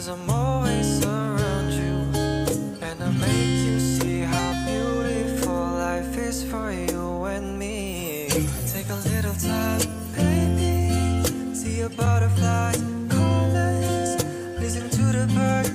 Cause I'm always so your butterflies, colors. Listen to the birds.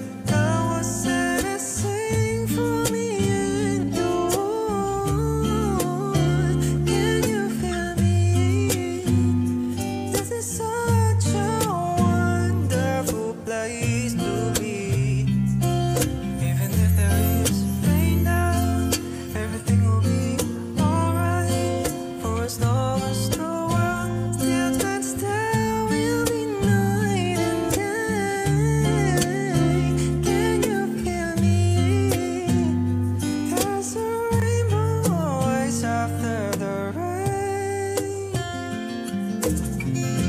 Bye.